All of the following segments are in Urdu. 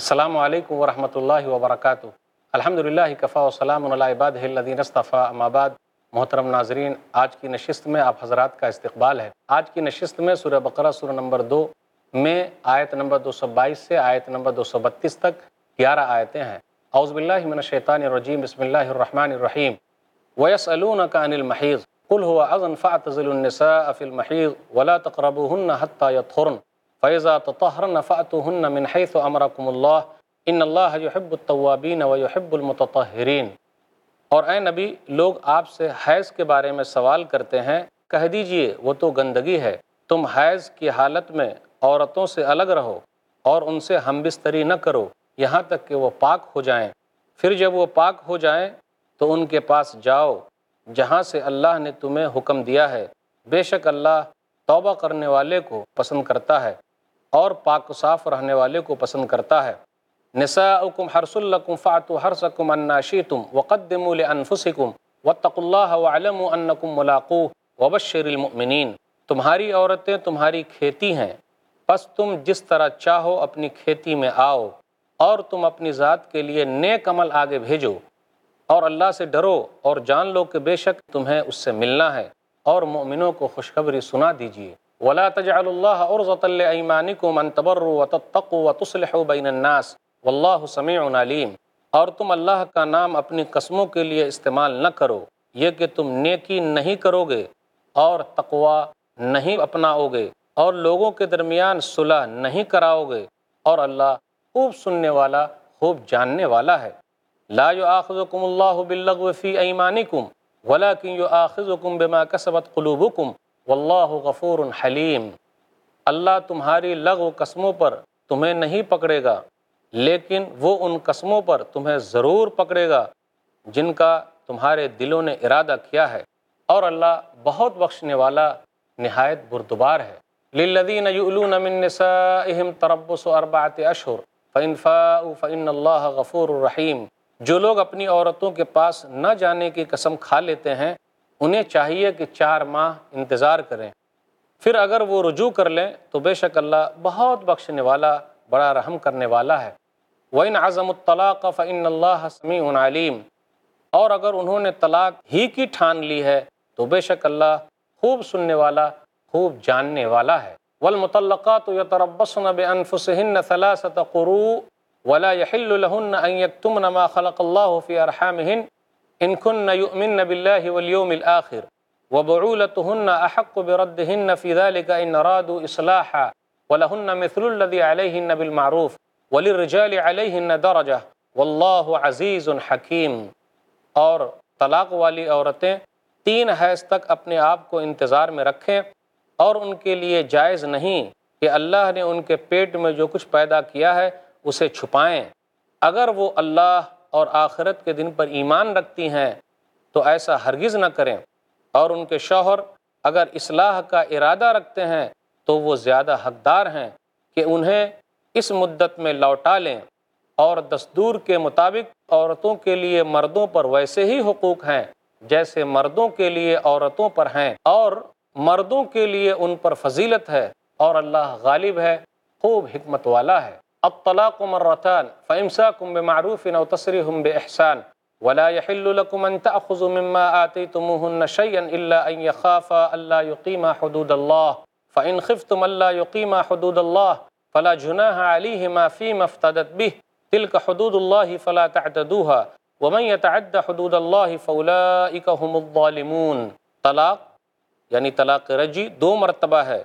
السلام علیکم ورحمۃ اللہ وبرکاتہ۔ الحمد للہ کفا وسلام الباد الدین اصطفیٰ اماباد محترم ناظرین، آج کی نشست میں آپ حضرات کا استقبال ہے۔ آج کی نشست میں سورہ بقرہ، سورہ نمبر دو میں آیت نمبر دو سو بائیس سے آیت نمبر دو سو بتیس تک گیارہ آیتیں ہیں۔ اعوذ باللہ من الشیطان الرجیم، بسم اللہ الرحمن الرحیم۔ وَيَسْأَلُونَكَ عَنِ الْمَحِيضِ قُلْ هُوَ أَذًا فَاعْتَزِلُوا النِّسَاءَ فِي الْمَحِيضِ وَلَا تَقْرَبُوهُنَّ حَتَّى يَطْهُرْنَ فَإِذَا تَطَهَّرْنَ فَأْتُوهُنَّ مِنْ حَيْثُ أَمَرَكُمُ اللَّهُ إِنَّ اللَّهَ يُحِبُّ التَّوَّابِينَ وَيُحِبُّ الْمُتَطَهِّرِينَ۔ اور اے نبی، لوگ آپ سے حیض کے بارے میں سوال کرتے ہیں، کہہ دیجیے، وہ تو گندگی ہے۔ تم حیض کی حالت میں عورتوں سے الگ رہو اور ان سے ہم بستری نہ کرو، یہاں تک کہ وہ پاک ہو جائیں۔ پھر جب وہ پاک ہو جائیں، تو ان کے پاس جاؤ، جہاں سے اللہ نے تمہیں حکم دیا ہے۔ بے شک اللہ توبہ کرنے والے کو پسند کرتا ہے۔ اور پاک و صاف رہنے والے کو پسند کرتا ہے۔ نساؤکم حرس الکم فاتو حرسکم الناشیتم وقدموا لانفسکم واتقوا اللہ وعلموا انکم ملاقو وبشر المؤمنین۔ تمہاری عورتیں تمہاری کھیتی ہیں۔ پس تم جس طرح چاہو اپنی کھیتی میں آؤ اور تم اپنی ذات کے لیے نیک عمل آگے بھیجو۔ اور اللہ سے ڈرو اور جان لو کہ بے شک تمہیں اس سے ملنا ہے۔ اور مومنوں کو خوشخبری سنا دیجیے۔ ولا تجعل اللہ عرضۃ لایمانکم ان تبروا وتتقوا وتصلحوا بین الناس. واللہ سمیع علیم اور تم اللہ کا نام اپنی قسموں کے لیے استعمال نہ کرو. یہ کہ تم نیکی نہیں کرو گے اور تقوا نہیں اپناؤ گے اور لوگوں کے درمیان صلح نہیں کراؤ گے اور اللہ خوب سننے والا، خوب جاننے والا ہے۔ لا يؤاخذكم الله باللغو في ايمانكم ولكن يؤاخذكم بما كسبت قلوبكم والله غفور حلیم۔ اللہ تمہاری لغو قسموں پر تمہیں نہیں پکڑے گا، لیکن وہ ان قسموں پر تمہیں ضرور پکڑے گا، جن کا تمہارے دلوں نے ارادہ کیا ہے۔ اور اللہ بہت بخشنے والا نہایت بردبار ہے۔ للذین یؤلون من نسائهم تربص اربعۃ اشہر فإن فاءوا فإن الله غفور رحیم۔ جو لوگ اپنی عورتوں کے پاس نہ جانے کی قسم کھا لیتے ہیں انہیں چاہیے کہ چار ماہ انتظار کریں۔ پھر اگر وہ رجوع کر لیں تو بے شک اللہ بہت بخشنے والا، بڑا رحم کرنے والا ہے۔ وَإِنْ عَزَمُ الطَّلَاقَ فَإِنَّ اللَّهَ سَمِيعٌ عَلِيمٌ۔ اور اگر انہوں نے طلاق ہی کی ٹھان لی ہے تو بے شک اللہ خوب سننے والا، خوب جاننے والا ہے۔ وَالْمُطَلَّقَاتُ يَتَرَبَّصْنَ بِأَنفُسِهِنَّ ثَلَاثَةَ قُرُوء۔ ولا يحل لهن ان يكتمن ما خلق الله في ارحامهن ان كن يؤمن بالله واليوم الاخر وبعولتهن احق بردهن في ذلك ان ارادوا اصلاحا ولهن مثل الذي عليهن بالمعروف وللرجال عليهن درجه والله عزيز حكيم اور طلاق والی عورتیں تین حیض تک اپنے آپ کو انتظار میں رکھیں اور ان کے لیے جائز نہیں کہ اللہ نے ان کے پیٹ میں جو کچھ پیدا کیا ہے اسے چھپائیں۔ اگر وہ اللہ اور آخرت کے دن پر ایمان رکھتی ہیں، تو ایسا ہرگز نہ کریں۔ اور ان کے شوہر اگر اصلاح کا ارادہ رکھتے ہیں، تو وہ زیادہ حقدار ہیں کہ انہیں اس مدت میں لوٹا لیں۔ اور دستور کے مطابق عورتوں کے لیے مردوں پر ویسے ہی حقوق ہیں، جیسے مردوں کے لیے عورتوں پر ہیں۔ اور مردوں کے لیے ان پر فضیلت ہے اور اللہ غالب ہے، خوب حکمت والا ہے۔ الطلاق مرتان فامساكم بمعروف او تسريح باحسان ولا يحل لكم ان تاخذوا مما اتيتموهن شيئا الا ان يخافا الا يقيما حدود الله. فان خفتم الا يقيما حدود الله فلا جناح عليهما فيما افتدت به. تلك حدود الله فلا تعتدوها. ومن يتعد حدود الله فاولئك هم الظالمون. طلاق یعنی طلاق رجی، دو مرتبہ ہے۔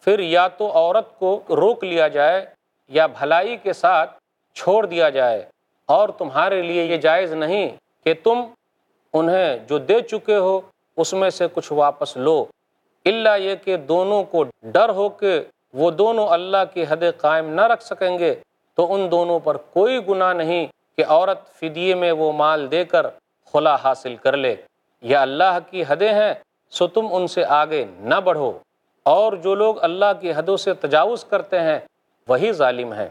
پھر یا تو عورت کو روک لیا جائے یا بھلائی کے ساتھ چھوڑ دیا جائے اور تمہارے لیے یہ جائز نہیں کہ تم انہیں جو دے چکے ہو اس میں سے کچھ واپس لو اللہ یہ کہ دونوں کو ڈر ہو کہ وہ دونوں اللہ کی حد قائم نہ رکھ سکیں گے، تو ان دونوں پر کوئی گناہ نہیں کہ عورت فدیے میں وہ مال دے کر خلا حاصل کر لے۔ یا اللہ کی حدیں ہیں، سو تم ان سے آگے نہ بڑھو۔ اور جو لوگ اللہ کی حدوں سے تجاوز کرتے ہیں وہی ظالم ہے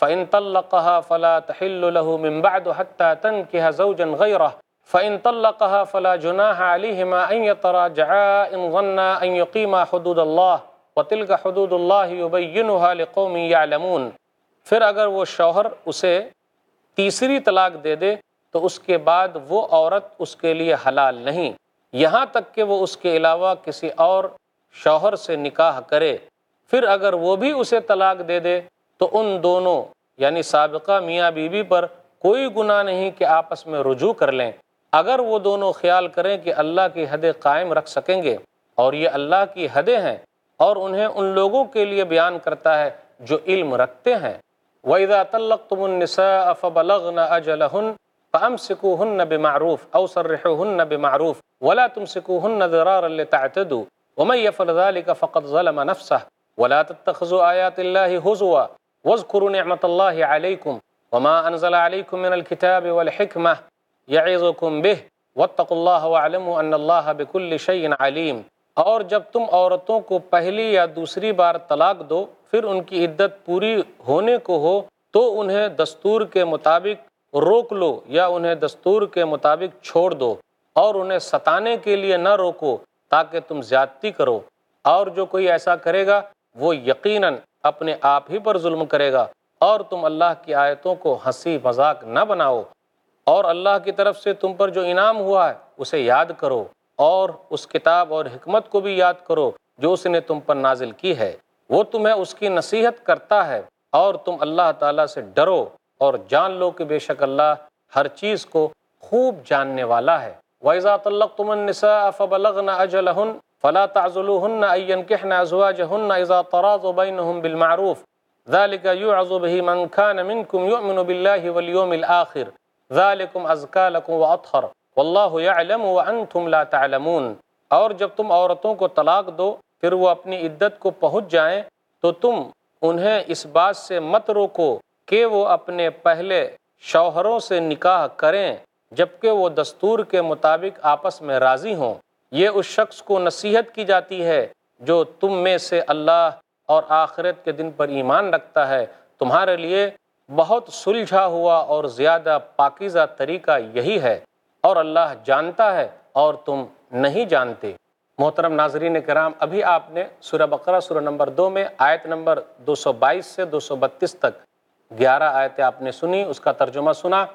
فَإِن طَلَّقَهَا فَلَا تَحِلُّ لَهُ مِن بَعْدُ حَتَّى تَنْكِحَ زَوْجًا غَيْرَهُ۔ فَإِن طَلَّقَهَا فَلَا جُنَاحَ عَلَيْهِمَا أَن يَتَرَاجَعَا إِن ظَنَّا أَن يُقِيمَا حُدُودَ اللَّهِ وَتِلْكَ حُدُودُ اللَّهِ يُبَيِّنُهَا لِقَوْمٍ يَعْلَمُونَ۔ پھر اگر وہ شوہر اسے تیسری طلاق دے دے، تو اس کے بعد وہ عورت اس کے لیے حلال نہیں۔ یہاں تک کہ وہ اس کے علاوہ کسی اور شوہر سے نکاح کرے۔ پھر اگر وہ بھی اسے طلاق دے دے، تو ان دونوں یعنی سابقہ میاں بیوی پر کوئی گناہ نہیں کہ آپس میں رجوع کر لیں۔ اگر وہ دونوں خیال کریں کہ اللہ کی حدیں قائم رکھ سکیں گے اور یہ اللہ کی حدیں ہیں اور انہیں ان لوگوں کے لیے بیان کرتا ہے جو علم رکھتے ہیں۔ وَإِذَا تَلَّقْتُمُ النِّسَاءَ فَبَلَغْنَ أَجَلَهُنْ فَأَمْسِكُوهُنَّ بِمَعْرُوفٍ أَوْ سَرِّحُوهُنَّ بِمَعْرُوفٍ وَلَا تُمْسِكُوهُنَّ ذِرَارًا لِتَعْتَدُوا وَمَنْ يَفْعَلْ ذَلِكَ فَقَدْ ظَلَمَ نَفْسَهُ وَلَا تَتَّخِذُوا آيَاتِ اللَّهِ هُزُوًا وَاذْكُرُوا نِعْمَةَ اللَّهِ عَلَيْكُمْ وَمَا أَنزَلَ عَلَيْكُمْ مِنَ الْكِتَابِ وَالْحِكْمَةِ يَعِظُكُمْ بِهِ وَاتَّقُوا اللَّهَ وَاعْلَمُوا أَنَّ اللَّهَ بِكُلِّ شَيْءٍ عَلِيمٌ اور جب تم عورتوں کو پہلی یا دوسری بار طلاق دو، پھر ان کی عدت پوری ہونے کو ہو، تو انہیں دستور کے مطابق روک لو یا انہیں دستور کے مطابق چھوڑ دو اور انہیں ستانے کے لیے نہ روکو تاکہ تم زیادتی کرو۔ اور جو کوئی ایسا کرے گا وہ یقیناً اپنے آپ ہی پر ظلم کرے گا اور تم اللہ کی آیتوں کو ہنسی مذاق نہ بناؤ اور اللہ کی طرف سے تم پر جو انعام ہوا ہے، اسے یاد کرو اور اس کتاب اور حکمت کو بھی یاد کرو جو اس نے تم پر نازل کی ہے۔ وہ تمہیں اس کی نصیحت کرتا ہے اور تم اللہ تعالیٰ سے ڈرو اور جان لو کہ بے شک اللہ ہر چیز کو خوب جاننے والا ہے۔ وَإِذَا طَلَّقْتُمُ النِّسَاءَ فَبَلَغْنَ أَجَلَهُنْ فلا فَلَا تَعْزُلُوهُنَّ أَن يَنكِحْنَ أَزْوَاجَهُنَّ إِذَا تَرَاضُوا بَيْنَهُم بِالْمَعْرُوفِ. ذَلِكَ يُعْظُ بِهِ مَنْ كَانَ مِنْكُمْ يُؤْمِنُ بِاللَّهِ وَالْيَوْمِ الْآخِرِ. ذَلِكُمْ أَزْكَى لَكُمْ وَأَطْهَرُ. وَاللَّهُ يَعْلَمُ وَأَنْتُمْ لَا تَعْلَمُونَ. اور جب تم عورتوں کو طلاق دو، پھر وہ اپنی عدت کو پہنچ جائیں، تو تم انہیں اس بات سے مت روکو کہ وہ اپنے پہلے شوہروں سے نکاح کریں، جبکہ وہ دستور کے مطابق آپس میں راضی ہوں۔ یہ اس شخص کو نصیحت کی جاتی ہے جو تم میں سے اللہ اور آخرت کے دن پر ایمان رکھتا ہے۔ تمہارے لیے بہت سلجھا ہوا اور زیادہ پاکیزہ طریقہ یہی ہے۔ اور اللہ جانتا ہے اور تم نہیں جانتے۔ محترم ناظرین کرام، ابھی آپ نے سورہ بقرہ، سورہ نمبر دو میں آیت نمبر دو سو بائیس سے دو سو بتیس تک گیارہ آیتیں آپ نے سنی، اس کا ترجمہ سنا۔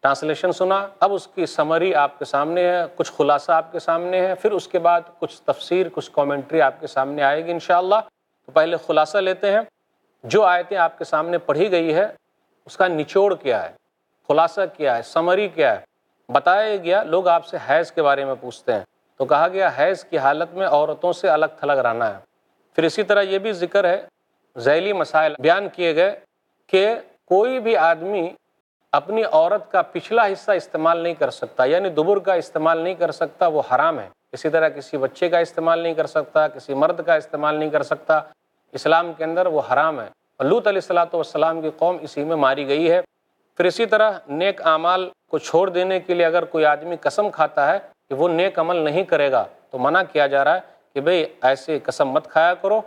ٹرانسلیشن سنا، اب اس کی سمری آپ کے سامنے ہے، کچھ خلاصہ آپ کے سامنے ہے، پھر اس کے بعد کچھ تفسیر، کچھ کومنٹری آپ کے سامنے آئے گی انشاءاللہ۔ تو پہلے خلاصہ لیتے ہیں۔ جو آیتیں آپ کے سامنے پڑھی گئی ہے، اس کا نچوڑ کیا ہے، خلاصہ کیا ہے، سمری کیا ہے؟ بتایا گیا، لوگ آپ سے حیض کے بارے میں پوچھتے ہیں۔ تو کہا گیا، حیض کی حالت میں عورتوں سے الگ تھلگ رہنا ہے۔ پھر اسی طرح یہ بھی ذکر ہے، ذیلی مسائل بیان کیے گئے کہ کوئی بھی آدمی اپنی عورت کا پچھلا حصہ استعمال نہیں کر سکتا یعنی دبر کا استعمال نہیں کر سکتا، وہ حرام ہے۔ اسی طرح کسی بچے کا استعمال نہیں کر سکتا، کسی مرد کا استعمال نہیں کر سکتا۔ اسلام کے اندر وہ حرام ہے۔ لوت علیہ السلاۃ والسلام کی قوم اسی میں ماری گئی ہے۔ پھر اسی طرح نیک اعمال کو چھوڑ دینے کے لیے اگر کوئی آدمی قسم کھاتا ہے کہ وہ نیک عمل نہیں کرے گا، تو منع کیا جا رہا ہے کہ بھئی ایسے قسم مت کھایا کرو۔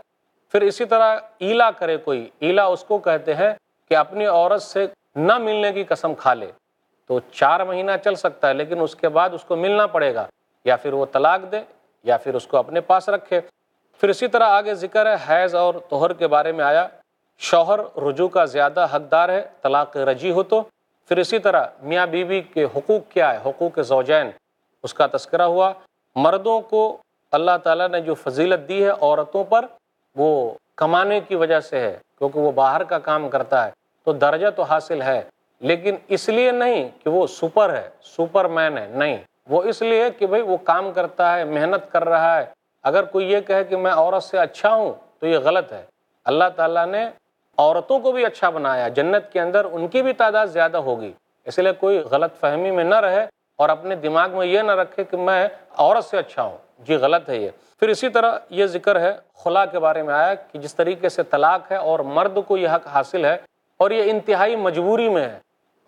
پھر اسی طرح ایلا کرے کوئی، ایلا اس کو کہتے ہیں کہ اپنی عورت سے نہ ملنے کی قسم کھا لے تو چار مہینہ چل سکتا ہے، لیکن اس کے بعد اس کو ملنا پڑے گا، یا پھر وہ طلاق دے، یا پھر اس کو اپنے پاس رکھے۔ پھر اسی طرح آگے ذکر ہے، حیض اور توہر کے بارے میں آیا۔ شوہر رجوع کا زیادہ حقدار ہے، طلاق رجی ہو تو۔ پھر اسی طرح میاں بیوی کے حقوق کیا ہے؟ حقوق زوجین، اس کا تذکرہ ہوا۔ مردوں کو اللہ تعالیٰ نے جو فضیلت دی ہے، عورتوں پر وہ کمانے کی وجہ سے ہے، کیونکہ وہ باہر کا کام کرتا ہے۔ تو درجہ تو حاصل ہے، لیکن اس لیے نہیں کہ وہ سپر ہے سپر مین ہے، نہیں۔ وہ اس لیے کہ بھئی وہ کام کرتا ہے، محنت کر رہا ہے۔ اگر کوئی یہ کہے کہ میں عورت سے اچھا ہوں تو یہ غلط ہے۔ اللہ تعالیٰ نے عورتوں کو بھی اچھا بنایا، جنت کے اندر ان کی بھی تعداد زیادہ ہوگی۔ اس لیے کوئی غلط فہمی میں نہ رہے اور اپنے دماغ میں یہ نہ رکھے کہ میں عورت سے اچھا ہوں۔ جی غلط ہے یہ۔ پھر اسی طرح یہ ذکر ہے خلا کے بارے میں آیا کہ جس طریقے سے طلاق ہے اور مرد کو یہ حق حاصل ہے اور یہ انتہائی مجبوری میں ہے۔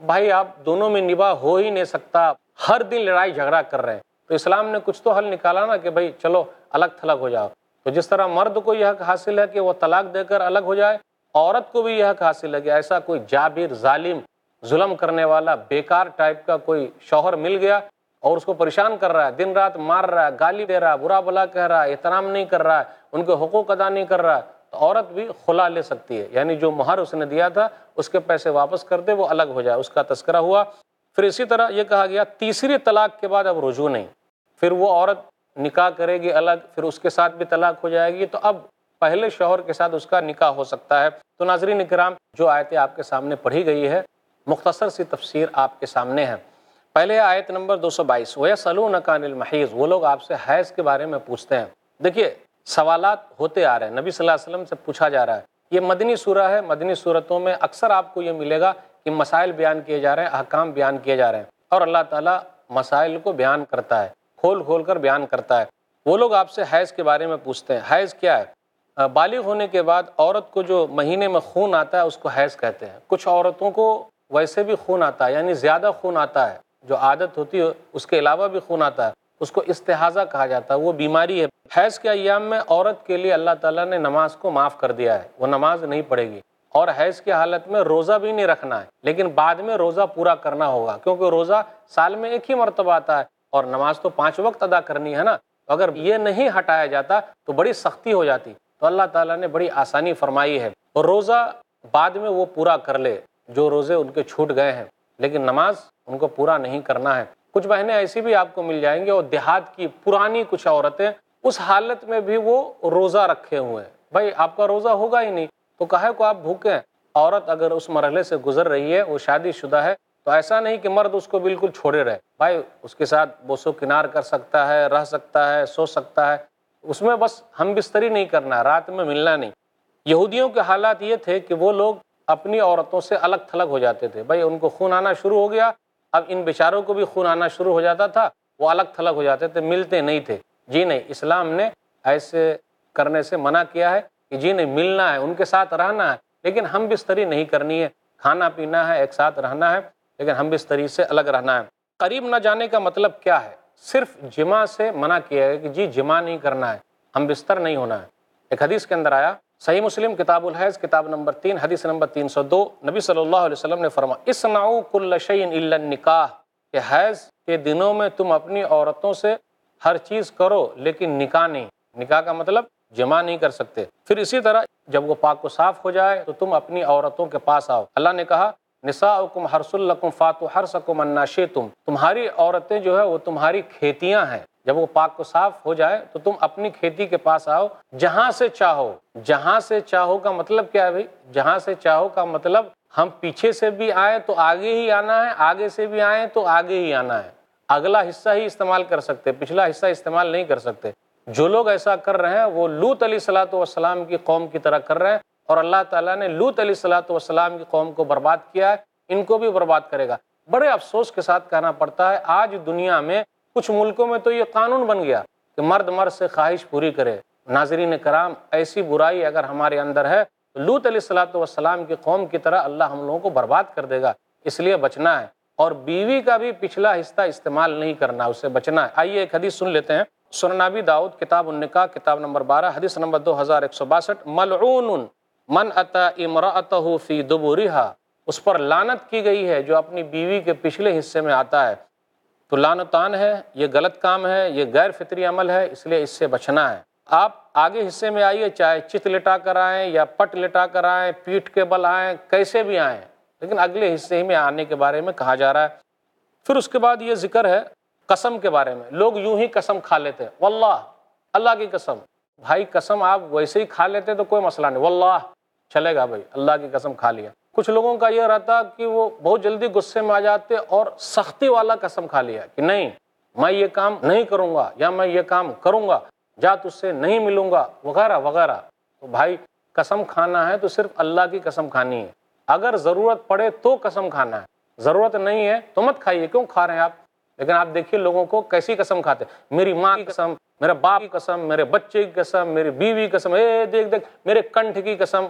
بھائی، آپ دونوں میں نباہ ہو ہی نہیں سکتا۔ ہر دن لڑائی جھگڑا کر رہے ہیں۔ تو اسلام نے کچھ تو حل نکالا نا کہ بھائی، چلو، الگ تھلگ ہو جاؤ۔ تو جس طرح مرد کو یہ حق حاصل ہے کہ وہ طلاق دے کر الگ ہو جائے، عورت کو بھی یہ حق حاصل ہے کہ ایسا کوئی جابر، ظالم، ظلم کرنے والا، بیکار ٹائپ کا کوئی شوہر مل گیا اور اس کو پریشان کر رہا ہے، دن رات مار رہا ہے، گالی دے رہا ہے، برا بلا کہہ رہا ہے، احترام نہیں کر رہا ہے، ان کے حقوق ادا نہیں کر رہا ہے۔ عورت بھی خلا لے سکتی ہے۔ یعنی جو مہر اس نے دیا تھا، اس کے پیسے واپس کر دے، وہ الگ ہو جائے، اس کا تذکرہ ہوا۔ پھر اسی طرح یہ کہا گیا، تیسری طلاق کے بعد اب رجوع نہیں۔ پھر وہ عورت نکاح کرے گی الگ، پھر اس کے ساتھ بھی طلاق ہو جائے گی۔ تو اب پہلے شوہر کے ساتھ اس کا نکاح ہو سکتا ہے۔ تو ناظرین کرام جو آیتیں آپ کے سامنے پڑھی گئی ہے، مختصر سی تفسیر آپ کے سامنے ہے پہلے آیت نمبر دو سو بائیس وہ سلون کان المحیض وہ لوگ آپ سے حیض کے بارے میں پوچھتے ہیں۔ دیکھیے سوالات ہوتے آ رہے ہیں۔ نبی صلی اللہ علیہ وسلم سے پوچھا جا رہا ہے۔ یہ مدنی سورہ ہے۔ مدنی صورتوں میں اکثر آپ کو یہ ملے گا کہ مسائل بیان کیے جا رہے ہیں، احکام بیان کیے جا رہے ہیں۔ اور اللہ تعالیٰ مسائل کو بیان کرتا ہے، کھول کھول کر بیان کرتا ہے۔ وہ لوگ آپ سے حیض کے بارے میں پوچھتے ہیں۔ حیض کیا ہے؟ بالغ ہونے کے بعد عورت کو جو مہینے میں خون آتا ہے، اس کو حیض کہتے ہیں۔ کچھ عورتوں کو ویسے بھی خون آتا ہے یعنی زیادہ خون آتا ہے۔ جو عادت ہوتی ہے، اس کے علاوہ بھی خون آتا ہے۔ اس کو استحاظہ کہا جاتا ہے۔ وہ بیماری ہے حیض کے ایام میں عورت کے لیے اللہ تعالیٰ نے نماز کو معاف کر دیا ہے۔ وہ نماز نہیں پڑھے گی۔ اور حیض کی حالت میں روزہ بھی نہیں رکھنا ہے۔ لیکن بعد میں روزہ پورا کرنا ہوگا۔ کیونکہ روزہ سال میں ایک ہی مرتبہ آتا ہے اور نماز تو پانچ وقت ادا کرنی ہے نا۔ اگر یہ نہیں ہٹایا جاتا تو بڑی سختی ہو جاتی۔ تو اللہ تعالیٰ نے بڑی آسانی فرمائی ہے۔ اور روزہ بعد میں وہ پورا کر لے۔ جو روزے ان کے چھوٹ گئے ہیں۔ لیکن نماز ان کو پورا نہیں کرنا ہے۔ کچھ بہنیں ایسی بھی آپ کو مل جائیں گے اور دیہات کی پرانی کچھ عورتیں اس حالت میں بھی وہ روزہ رکھے ہوئے ہیں۔ بھائی، آپ کا روزہ ہوگا ہی نہیں۔ تو کہے کو آپ بھوکے ہیں۔ عورت اگر اس مرحلے سے گزر رہی ہے، وہ شادی شدہ ہے، تو ایسا نہیں کہ مرد اس کو بالکل چھوڑے رہے۔ بھائی، اس کے ساتھ بوسو کنار کر سکتا ہے، رہ سکتا ہے، سو سکتا ہے۔ اس میں بس ہم بستری نہیں کرنا ہے رات میں ملنا نہیں۔ یہودیوں کے حالات یہ تھے کہ وہ لوگ اپنی عورتوں سے الگ تھلگ ہو جاتے تھے۔ بھائی، ان کو خون آنا شروع ہو گیا۔ اب ان بیچاروں کو بھی خون آنا شروع ہو جاتا تھا، وہ الگ تھلگ ہو جاتے تھے، ملتے نہیں تھے۔ جی نہیں، اسلام نے ایسے کرنے سے منع کیا ہے کہ جی نہیں، ملنا ہے، ان کے ساتھ رہنا ہے۔ لیکن ہم بستری نہیں کرنی ہے، کھانا پینا ہے، ایک ساتھ رہنا ہے، لیکن ہم بستری سے الگ رہنا ہے۔ قریب نہ جانے کا مطلب کیا ہے؟ صرف جمع سے منع کیا ہے کہ جی جمع نہیں کرنا ہے، ہم بستر نہیں ہونا ہے۔ ایک حدیث کے اندر آیا، صحیح مسلم کتاب الحیض، کتاب نمبر تین، حدیث نمبر تین سو دو، نبی صلی اللہ علیہ وسلم نے فرما اسناؤ کل شعین الا نکاح کہ حیض کے دنوں میں تم اپنی عورتوں سے ہر چیز کرو لیکن نکاح نہیں۔ نکاح کا مطلب جمع نہیں کر سکتے۔ پھر اسی طرح جب وہ پاک و صاف ہو جائے تو تم اپنی عورتوں کے پاس آؤ۔ اللہ نے کہا نسا حکم حرس القم فاتو ہر سکم اناشے تم تمہاری عورتیں جو ہے وہ تمہاری کھیتیاں ہیں۔ جب وہ پاک و صاف ہو جائے تو تم اپنی کھیتی کے پاس آؤ۔ جہاں سے چاہو۔ جہاں سے چاہو کا مطلب کیا ہے بھائی؟ جہاں سے چاہو کا مطلب ہم پیچھے سے بھی آئیں تو آگے ہی آنا ہے، آگے سے بھی آئیں تو آگے ہی آنا ہے۔ اگلا حصہ ہی استعمال کر سکتے، پچھلا حصہ استعمال نہیں کر سکتے۔ جو لوگ ایسا کر رہے ہیں، وہ لوت علیہ صلاۃ والسلام کی قوم کی طرح کر رہے ہیں اور اللہ تعالیٰ نے لوت علیہ صلاۃ والسلام کی قوم کو برباد کیا ہے، ان کو بھی برباد کرے گا۔ بڑے افسوس کے ساتھ کہنا پڑتا ہے، آج دنیا میں کچھ ملکوں میں تو یہ قانون بن گیا کہ مرد مرد سے خواہش پوری کرے۔ ناظرین کرام، ایسی برائی اگر ہمارے اندر ہے، تو لوت علیہ السلاۃ والسلام کی قوم کی طرح اللہ ہم لوگوں کو برباد کر دے گا۔ اس لیے بچنا ہے۔ اور بیوی کا بھی پچھلا حصہ استعمال نہیں کرنا، اسے بچنا ہے۔ آئیے ایک حدیث سن لیتے ہیں۔ سننابی داؤد، کتاب النکاح، کتاب نمبر بارہ، حدیث نمبر دو ہزار ایک سو باسٹھ۔ ملعون من اتا امراۃ فی دبورہا اس پر لانت کی گئی ہے جو اپنی بیوی کے پچھلے حصے میں آتا ہے۔ تو لانتان ہے، یہ غلط کام ہے، یہ غیر فطری عمل ہے، اس لیے اس سے بچنا ہے۔ آپ آگے حصے میں آئیے، چاہے چت لٹا کر آئیں یا پٹ لٹا کر آئیں، پیٹھ کے بل آئیں، کیسے بھی آئیں۔ لیکن اگلے حصے میں آنے کے بارے میں کہا جا رہا ہے۔ پھر اس کے بعد یہ ذکر ہے قسم کے بارے میں۔ لوگ یوں ہی قسم کھا لیتے ہیں۔ واللہ، اللہ کی قسم۔ بھائی، قسم آپ ویسے ہی کھا لیتے تو کوئی مسئلہ نہیں۔ واللہ، چلے گا بھائی، اللہ کی قسم کھا لیا۔ کچھ لوگوں کا یہ رہتا کہ وہ بہت جلدی غصے میں آ جاتے اور سختی والا قسم کھا لیا کہ نہیں، میں یہ کام نہیں کروں گا یا میں یہ کام کروں گا، جا تج سے نہیں ملوں گا، وغیرہ وغیرہ۔ تو بھائی، قسم کھانا ہے تو صرف اللہ کی قسم کھانی ہے۔ اگر ضرورت پڑے تو قسم کھانا ہے۔ ضرورت نہیں ہے تو مت کھائیے۔ کیوں کھا رہے ہیں آپ؟ لیکن آپ دیکھیے لوگوں کو کیسی قسم کھاتے میری ماں کی قسم، میرے باپ کی قسم، میرے بچے کی قسم، میری بیوی کی قسم۔ اے، دیکھ دیکھ، میرے کنٹھ کی قسم۔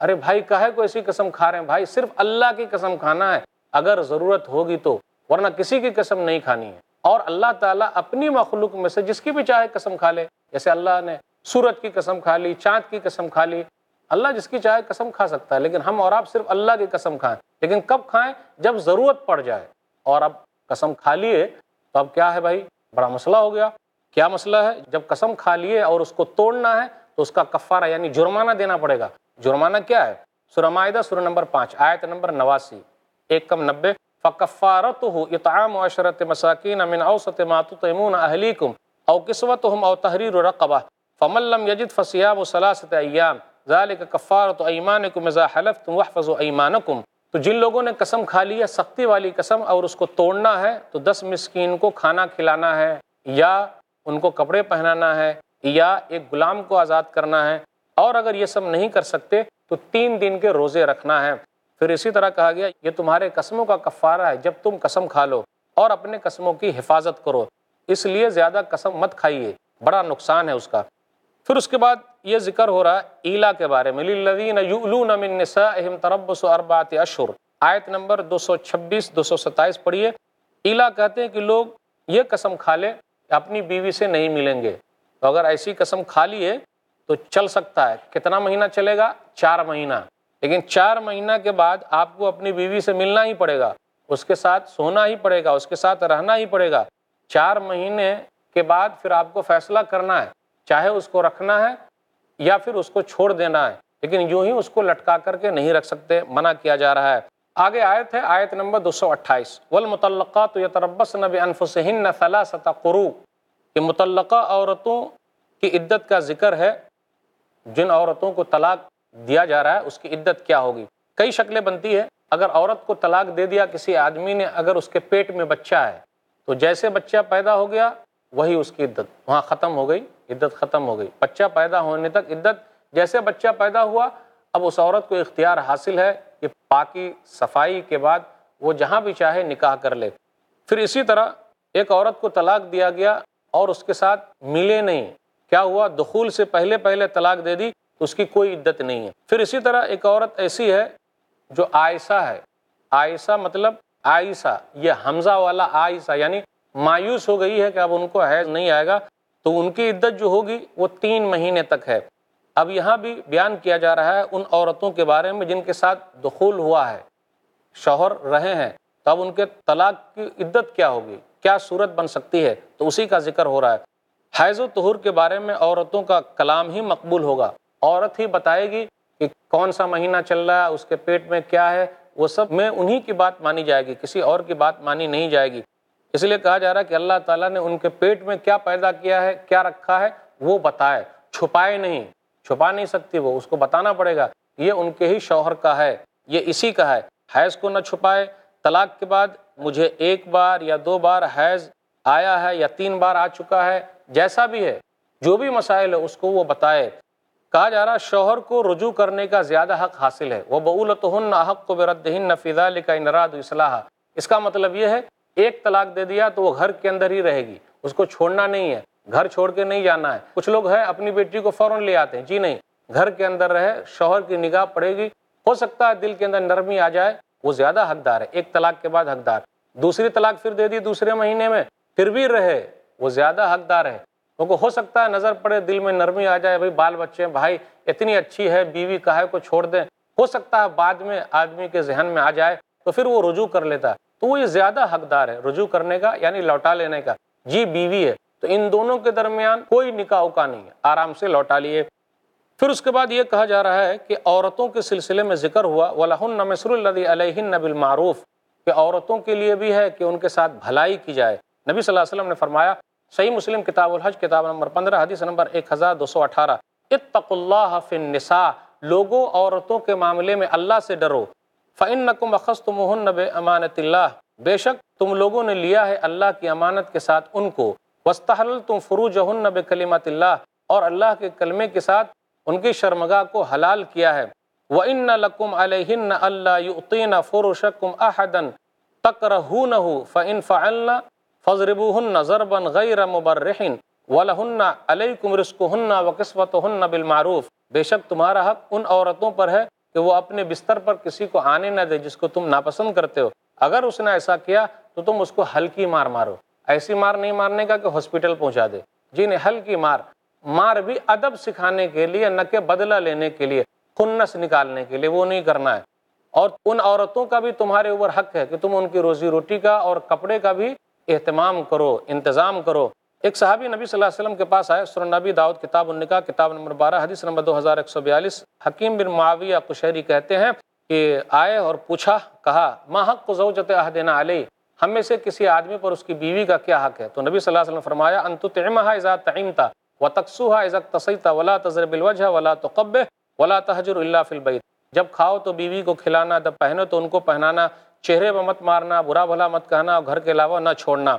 ارے بھائی کہے کو ایسی قسم کھا رہے ہیں؟ بھائی، صرف اللہ کی قسم کھانا ہے۔ اگر ضرورت ہوگی تو، ورنہ کسی کی قسم نہیں کھانی ہے۔ اور اللہ تعالیٰ اپنی مخلوق میں سے جس کی بھی چاہے قسم کھا لے۔ جیسے اللہ نے سورج کی قسم کھا لی، چاند کی قسم کھا لی اللہ جس کی چاہے قسم کھا سکتا ہے، لیکن ہم اور آپ صرف اللہ کی قسم کھائیں۔ لیکن کب کھائیں؟ جب ضرورت پڑ جائے۔ اور اب قسم کھا لیے، تو اب کیا ہے بھائی؟ بڑا مسئلہ ہو گیا۔ کیا مسئلہ ہے؟ جب قسم کھا لیے اور اس کو توڑنا ہے، تو اس کا کفارہ یعنی جرمانہ دینا پڑے گا۔ جرمانہ کیا ہے؟ سورہ معاہدہ سورہ نمبر پانچ، آیت نمبر نواسی۔ ایک کم نبے۔ فکفارت ہو اطعام عشرت مساکین من اوسط ما تطعمون اہلیکم او کسوتہم او تحریر رقبہ۔ فمن لم یجد فصیام ثلاثت ایام۔ کفار تو ایمان ذالک کفارت ایمانکم اذا حلفتم واحفظوا ایمانکم۔ تو جن لوگوں نے قسم کھا لی ہے، سختی والی قسم، اور اس کو توڑنا ہے، تو دس مسکین کو کھانا کھلانا ہے، یا ان کو کپڑے پہنانا ہے، یا ایک غلام کو آزاد کرنا ہے۔ اور اگر یہ سب نہیں کر سکتے، تو تین دن کے روزے رکھنا ہے۔ پھر اسی طرح کہا گیا، یہ تمہارے قسموں کا کفارہ ہے، جب تم قسم کھا لو، اور اپنے قسموں کی حفاظت کرو۔ اس لیے زیادہ قسم مت کھائیے، بڑا نقصان ہے اس کا۔ پھر اس کے بعد یہ ذکر ہو رہا ہے ایلا کے بارے میں للذین یؤلون من نسائہم تربص اربعۃ اشہر آیت نمبر دو سو چھبیس، دو سو ستائیس پڑھیے۔ ایلا کہتے ہیں کہ لوگ یہ قسم کھا لیں، اپنی بیوی سے نہیں ملیں گے۔ تو اگر ایسی قسم کھا لیے تو چل سکتا ہے۔ کتنا مہینہ چلے گا؟ چار مہینہ۔ لیکن چار مہینہ کے بعد آپ کو اپنی بیوی سے ملنا ہی پڑے گا۔ اس کے ساتھ سونا ہی پڑے گا، اس کے ساتھ رہنا ہی پڑے گا۔ چار مہینے کے بعد پھر آپ کو فیصلہ کرنا ہے۔ چاہے اس کو رکھنا ہے یا پھر اس کو چھوڑ دینا ہے، لیکن یوں ہی اس کو لٹکا کر کے نہیں رکھ سکتے، منع کیا جا رہا ہے۔ آگے آیت ہے، آیت نمبر دو سو اٹھائیس۔ والمطلقات یتربصن بانفسہن ثلاثۃ قروء۔ کہ متعلقہ عورتوں کی عدت کا ذکر ہے، جن عورتوں کو طلاق دیا جا رہا ہے، اس کی عدت کیا ہوگی؟ کئی شکلیں بنتی ہے اگر عورت کو طلاق دے دیا کسی آدمی نے، اگر اس کے پیٹ میں بچہ ہے، تو جیسے بچہ پیدا ہو گیا، وہی اس کی عدت وہاں ختم ہو گئی۔ عدت ختم ہو گئی۔ بچہ پیدا ہونے تک عدت، جیسے بچہ پیدا ہوا، اب اس عورت کو اختیار حاصل ہے کہ پاکی صفائی کے بعد وہ جہاں بھی چاہے نکاح کر لے۔ پھر اسی طرح ایک عورت کو طلاق دیا گیا اور اس کے ساتھ ملے نہیں۔ کیا ہوا؟ دخول سے پہلے پہلے طلاق دے دی تو اس کی کوئی عدت نہیں ہے۔ پھر اسی طرح ایک عورت ایسی ہے جو آئسہ ہے۔ آئسہ مطلب آئسہ یہ حمزہ والا آئسہ یعنی مایوس ہو گئی ہے کہ اب ان کو حیض نہیں آئے گا۔ تو ان کی عدت جو ہوگی وہ تین مہینے تک ہے۔ اب یہاں بھی بیان کیا جا رہا ہے ان عورتوں کے بارے میں جن کے ساتھ دخول ہوا ہے، شوہر رہے ہیں۔ تو اب ان کے طلاق کی عدت کیا ہوگی؟ کیا صورت بن سکتی ہے؟ تو اسی کا ذکر ہو رہا ہے۔ حیض و طہور کے بارے میں عورتوں کا کلام ہی مقبول ہوگا۔ عورت ہی بتائے گی کہ کون سا مہینہ چل رہا ہے، اس کے پیٹ میں کیا ہے، وہ سب میں انہی کی بات مانی جائے گی، کسی اور کی بات مانی نہیں جائے گی۔ اس لیے کہا جا رہا ہے کہ اللہ تعالیٰ نے ان کے پیٹ میں کیا پیدا کیا ہے، کیا رکھا ہے، وہ بتائے۔ چھپائے نہیں۔ چھپا نہیں سکتی وہ، اس کو بتانا پڑے گا۔ یہ ان کے ہی شوہر کا ہے، یہ اسی کا ہے۔ حیض کو نہ چھپائے۔ طلاق کے بعد مجھے ایک بار یا دو بار حیض آیا ہے یا تین بار آ چکا ہے، جیسا بھی ہے۔ جو بھی مسائل ہے اس کو وہ بتائے۔ کہا جا رہا شوہر کو رجوع کرنے کا زیادہ حق حاصل ہے۔ وہ بولت ہن حق کو برد فضا لکھا انراد اصلاح اس کا مطلب یہ ہے ایک طلاق دے دیا تو وہ گھر کے اندر ہی رہے گی۔ اس کو چھوڑنا نہیں ہے۔ گھر چھوڑ کے نہیں جانا ہے۔ کچھ لوگ ہیں، اپنی بیٹی کو فوراً لے آتے ہیں۔ جی نہیں، گھر کے اندر رہے، شوہر کی نگاہ پڑے گی۔ ہو سکتا ہے دل کے اندر نرمی آ جائے، وہ زیادہ حقدار ہے۔ ایک طلاق کے بعد حقدار۔ دوسری طلاق پھر دے دی دوسرے مہینے میں، پھر بھی رہے، وہ زیادہ حقدار ہے۔ کیونکہ ہو سکتا ہے نظر پڑے، دل میں نرمی آ جائے، بھائی بال بچے بھائی اتنی اچھی ہے، بیوی کہے کو چھوڑ دیں۔ ہو سکتا ہے بعد میں آدمی کے ذہن میں آ جائے تو پھر وہ رجوع کر لیتا۔ ہے تو وہ یہ زیادہ حقدار ہے، رجوع کرنے کا یعنی لوٹا لینے کا۔ جی بیوی ہے، تو ان دونوں کے درمیان کوئی نکاح اوکا نہیں ہے۔ آرام سے لوٹا لیے۔ پھر اس کے بعد یہ کہا جا رہا ہے کہ عورتوں کے سلسلے میں ذکر ہوا ولاحن مصر اللہ علیہ نبی المعروف کہ عورتوں کے لیے بھی ہے کہ ان کے ساتھ بھلائی کی جائے۔ نبی صلی اللہ علیہ وسلم نے فرمایا، صحیح مسلم کتاب الحج، کتاب نمبر پندرہ، حدیث نمبر ایک ہزار دو سو اٹھارہ۔ اتق اللہ فی النساء۔ لوگوں، عورتوں کے معاملے میں اللہ سے ڈرو۔ فَإِنَّكُمْ أَخَصْتُمُهُنَّ بِأَمَانَةِ اللَّهِ بے شک تم لوگوں نے لیا ہے اللہ کی امانت کے ساتھ ان کو۔ وَاسْتَحَلْتُمْ فُرُوجَهُنَّ بِكَلِمَةِ اللَّهِ اور اللہ کے کلمے کے ساتھ ان کی شرمگاہ کو حلال کیا ہے۔ وَإِنَّ لَكُمْ عَلَيْهِنَّ أَلَّا يُؤْطِينَ فُرُشَكُمْ أَحَدًا تَقْرَهُونَهُ فَإِنْ فَعَلْنَ فضربوهن ضربا غیر مبرحن ولہن علیکم رزقهن وقسمتهن بالمعروف۔ بے شک تمہارا حق ان عورتوں پر ہے کہ وہ اپنے بستر پر کسی کو آنے نہ دے جس کو تم ناپسند کرتے ہو۔ اگر اس نے ایسا کیا تو تم اس کو ہلکی مار مارو۔ ایسی مار نہیں مارنے کا کہ ہاسپٹل پہنچا دے۔ جی نہیں، ہلکی مار۔ مار بھی ادب سکھانے کے لیے، نہ کہ بدلہ لینے کے لیے، خنس نکالنے کے لیے، وہ نہیں کرنا ہے۔ اور ان عورتوں کا بھی تمہارے اوپر حق ہے کہ تم ان کی روزی روٹی کا اور کپڑے کا بھی اہتمام کرو، انتظام کرو۔ ایک صحابی نبی صلی اللہ علیہ وسلم کے پاس آئے سر نبی داؤد، کتاب النکا کتاب نمبر بارہ، حدیث نمبر دو ہزار ایک سو بیالیس۔ حکیم بن معاویہ قشیری کہتے ہیں کہ آئے اور پوچھا، کہا ما حق کو زوجت عہدنا علیہ، ہم میں سے کسی آدمی پر اس کی بیوی کا کیا حق ہے؟ تو نبی صلی اللہ علیہ وسلم فرمایا انتو تعمہا اذا تعیمتا وتقسوها اذا اقتصیتا ولا تضرب الوجہ ولا تقبہ ولا تحجر الا فی البیت۔ جب کھاؤ تو بیوی کو کھلانا، جب پہنو تو ان کو پہنانا، چہرے پہ مت مارنا، برا بھلا مت کہنا، اور گھر کے علاوہ نہ چھوڑنا۔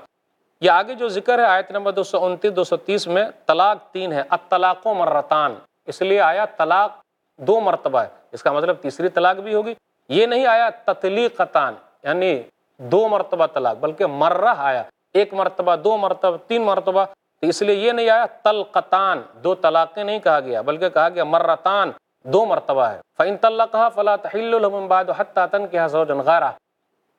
یہ آگے جو ذکر ہے آیت نمبر دو سو انتیس، دو سو تیس میں طلاق تین ہے الطلاق و مرتان۔ اس لیے آیا طلاق دو مرتبہ ہے۔ اس کا مطلب تیسری طلاق بھی ہوگی۔ یہ نہیں آیا تطلیقتان یعنی دو مرتبہ طلاق، بلکہ مرہ آیا۔ ایک مرتبہ، دو مرتبہ، تین مرتبہ۔ تو اس لیے یہ نہیں آیا تلقتان دو طلاقیں نہیں کہا گیا، بلکہ کہا گیا مرتان۔ دو مرتبہ ہے۔ فعن طلقہ فلاں تحل الحمباد حتاطن کے حضر غارہ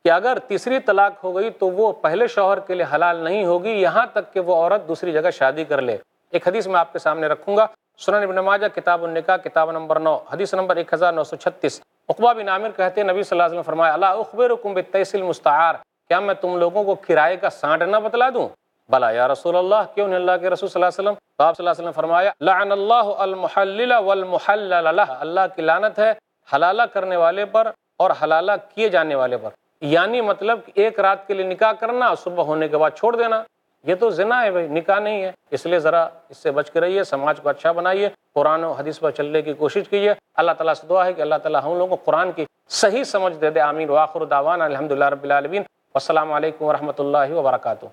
کہ اگر تیسری طلاق ہو گئی تو وہ پہلے شوہر کے لیے حلال نہیں ہوگی، یہاں تک کہ وہ عورت دوسری جگہ شادی کر لے۔ ایک حدیث میں آپ کے سامنے رکھوں گا۔ سنن ابن ماجہ، کتاب النکاح، کتاب نمبر نو، حدیث نمبر ایک ہزار نو سو چھتیس۔ اقبا بن عامر کہتے ہیں، نبی صلی اللہ علیہ وسلم فرمایا، اللہ اخبرکم بالتیسل مستعار کیا میں تم لوگوں کو کرائے کا سانٹ نہ بتلا دوں؟ بلا یا رسول اللہ، کیوں نہیں اللہ کے رسول صلی اللہ علیہ وسلم؟ تو آپ صلی اللہ علیہ وسلم فرمایا، لعن اللہ المحلل والمحلل لہ۔ اللہ کی لعنت ہے حلالہ کرنے والے پر اور حلالہ کیے جانے والے پر۔ یعنی مطلب ایک رات کے لیے نکاح کرنا اور صبح ہونے کے بعد چھوڑ دینا، یہ تو زنا ہے بھائی، نکاح نہیں ہے۔ اس لیے ذرا اس سے بچ کے رہیے، سماج کو اچھا بنائیے، قرآن و حدیث پر چلنے کی کوشش کیجیے۔ اللہ تعالیٰ سے دعا ہے کہ اللہ تعالیٰ ہم لوگوں کو قرآن کی صحیح سمجھ دے دے، آمین۔ واخر دعوان الحمد للہ رب العالمین۔ السلام علیکم ورحمۃ اللہ وبرکاتہ۔